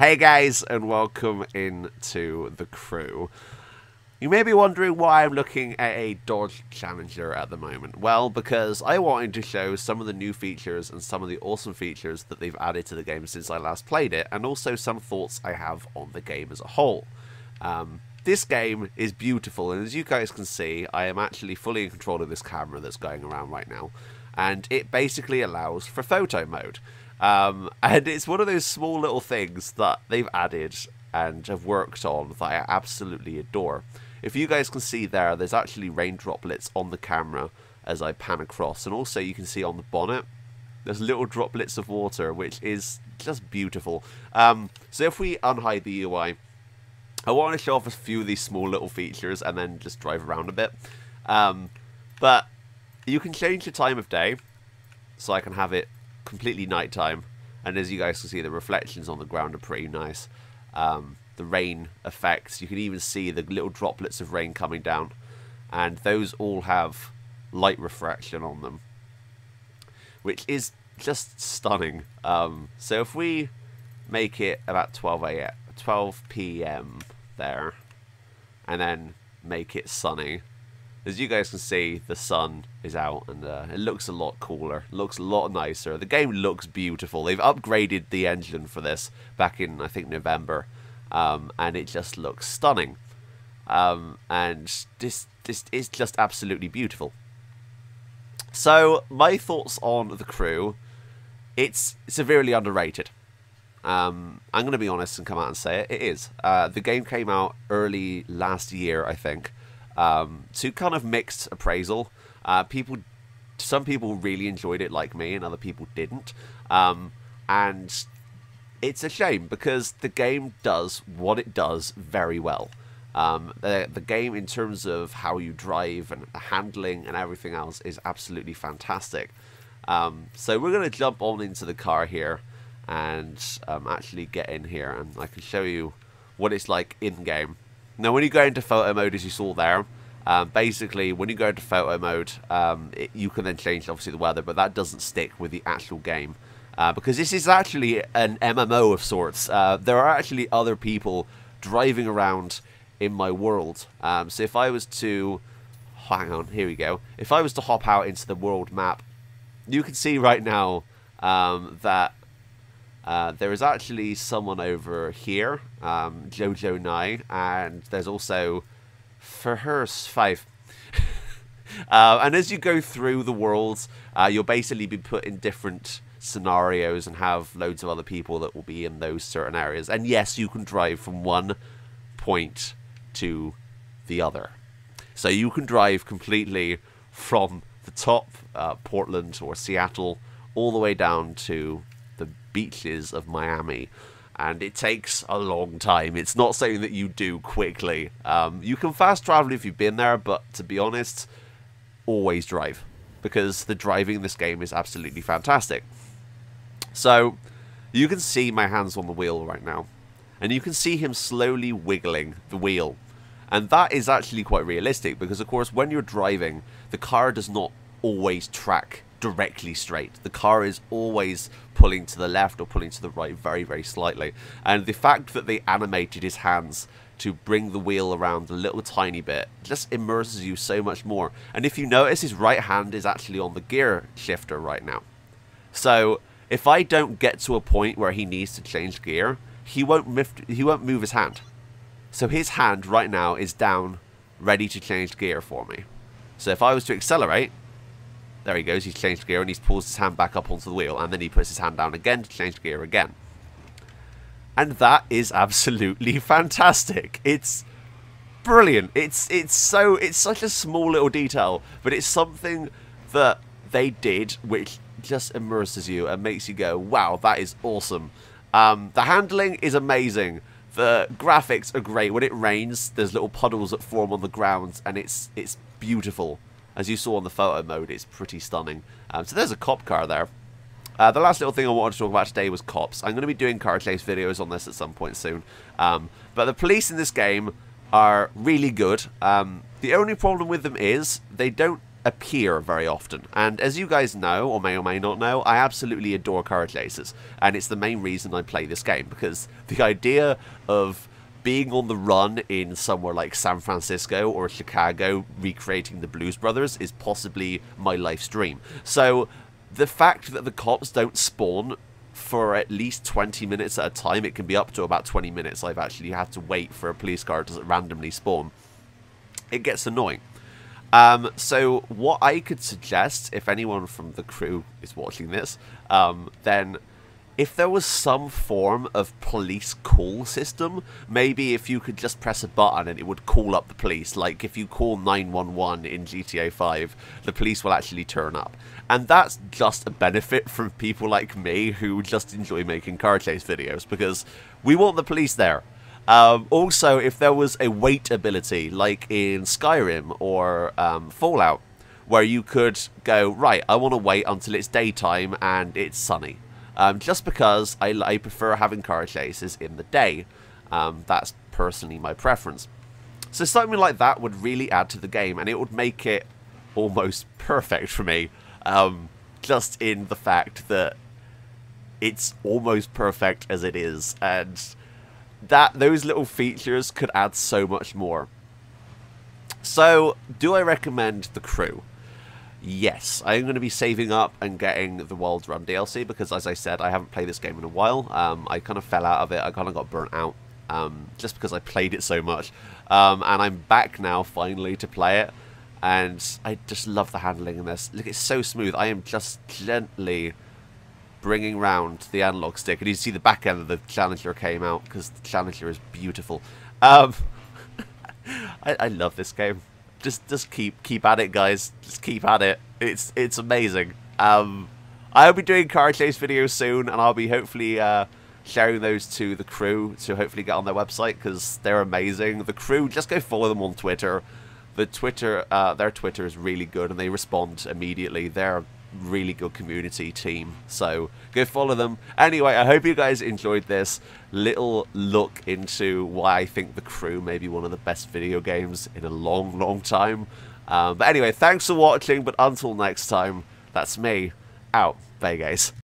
Hey guys, and welcome into the crew. You may be wondering why I'm looking at a Dodge Challenger at the moment. Well, because I wanted to show some of the new features and some of the awesome features that they've added to the game since I last played it, and also some thoughts I have on the game as a whole. Um, this game is beautiful, and as you guys can see, I am actually fully in control of this camera that's going around right now, and it basically allows for photo mode. Um, and it's one of those small little things that they've added and have worked on that I absolutely adore. If you guys can see there, there's actually rain droplets on the camera as I pan across, and also you can see on the bonnet, there's little droplets of water, which is just beautiful. Um, so if we unhide the UI, I want to show off a few of these small little features and then just drive around a bit. Um, but you can change the time of day, so I can have it completely nighttime. And as you guys can see, the reflections on the ground are pretty nice. Um, the rain effects, you can even see the little droplets of rain coming down. And those all have light refraction on them, which is just stunning. Um, so if we make it about 12 a.m., 12 p.m. there, and then make it sunny, as you guys can see, the sun is out and uh, it looks a lot cooler, looks a lot nicer. The game looks beautiful. They've upgraded the engine for this back in, I think, November, um, and it just looks stunning. Um, and this, this is just absolutely beautiful. So, my thoughts on the crew, it's severely underrated. Um, I'm going to be honest and come out and say it. It is. Uh, the game came out early last year, I think um, to kind of mixed appraisal. Uh, people, some people really enjoyed it, like me, and other people didn't. Um, and it's a shame because the game does what it does very well. Um, the, the game, in terms of how you drive and handling and everything else, is absolutely fantastic. Um, so we're going to jump on into the car here and um, actually get in here, and I can show you what it's like in game. Now, when you go into photo mode, as you saw there, um, basically, when you go into photo mode, um, it, you can then change, obviously, the weather, but that doesn't stick with the actual game. Uh, because this is actually an MMO of sorts. Uh, there are actually other people driving around in my world. Um, so if I was to... Hang on, here we go. If I was to hop out into the world map, you can see right now um, that uh, there is actually someone over here, um, Jojo Nye, and there's also for her five. uh, and as you go through the worlds, uh, you'll basically be put in different scenarios and have loads of other people that will be in those certain areas. And yes, you can drive from one point to the other. So you can drive completely from the top, uh, Portland or Seattle, all the way down to beaches of Miami. And it takes a long time. It's not something that you do quickly. Um, you can fast travel if you've been there, but to be honest, always drive. Because the driving in this game is absolutely fantastic. So, you can see my hands on the wheel right now. And you can see him slowly wiggling the wheel. And that is actually quite realistic because, of course, when you're driving, the car does not always track directly straight. The car is always pulling to the left or pulling to the right very, very slightly. And the fact that they animated his hands to bring the wheel around a little tiny bit just immerses you so much more. And if you notice, his right hand is actually on the gear shifter right now. So if I don't get to a point where he needs to change gear, he won't move, he won't move his hand. So his hand right now is down, ready to change gear for me. So if I was to accelerate, there he goes, he's changed gear and he's pulls his hand back up onto the wheel and then he puts his hand down again to change gear again. And that is absolutely fantastic. It's brilliant. It's it's so it's such a small little detail, but it's something that they did which just immerses you and makes you go, wow, that is awesome. Um, the handling is amazing. The graphics are great. When it rains, there's little puddles that form on the ground, and it's it's beautiful. As you saw on the photo mode, it's pretty stunning. Um, so there's a cop car there. Uh, the last little thing I wanted to talk about today was cops. I'm going to be doing car chase videos on this at some point soon. Um, but the police in this game are really good. Um, the only problem with them is they don't appear very often. And as you guys know, or may or may not know, I absolutely adore car chases. And it's the main reason I play this game, because the idea of being on the run in somewhere like San Francisco or Chicago, recreating the Blues Brothers, is possibly my life's dream. So the fact that the cops don't spawn for at least 20 minutes at a time, it can be up to about 20 minutes, I've actually had to wait for a police car to randomly spawn, it gets annoying. Um, so what I could suggest, if anyone from the crew is watching this, um, then if there was some form of police call system, maybe if you could just press a button and it would call up the police, like if you call 911 in GTA 5, the police will actually turn up. And that's just a benefit from people like me who just enjoy making car chase videos, because we want the police there. Um, also, if there was a wait ability, like in Skyrim or um, Fallout, where you could go, right, I want to wait until it's daytime and it's sunny um, just because I, I, prefer having car chases in the day. Um, that's personally my preference. So something like that would really add to the game, and it would make it almost perfect for me. Um, just in the fact that it's almost perfect as it is, and that those little features could add so much more. So, do I recommend the crew? Yes, I'm going to be saving up and getting the Wild Run DLC because, as I said, I haven't played this game in a while. Um, I kind of fell out of it. I kind of got burnt out um, just because I played it so much. Um, and I'm back now, finally, to play it. And I just love the handling in this. Look, it's so smooth. I am just gently bringing round the analog stick. And you see the back end of the Challenger came out because the Challenger is beautiful. Um, I, I love this game just just keep keep at it, guys. Just keep at it. It's it's amazing. Um, I'll be doing car chase videos soon, and I'll be hopefully uh, sharing those to the crew to hopefully get on their website because they're amazing. The crew, just go follow them on Twitter. The Twitter, uh, their Twitter is really good, and they respond immediately. They're really good community team. So go follow them. Anyway, I hope you guys enjoyed this little look into why I think The Crew may be one of the best video games in a long, long time. Um, but anyway, thanks for watching, but until next time, that's me, out. Bye, guys.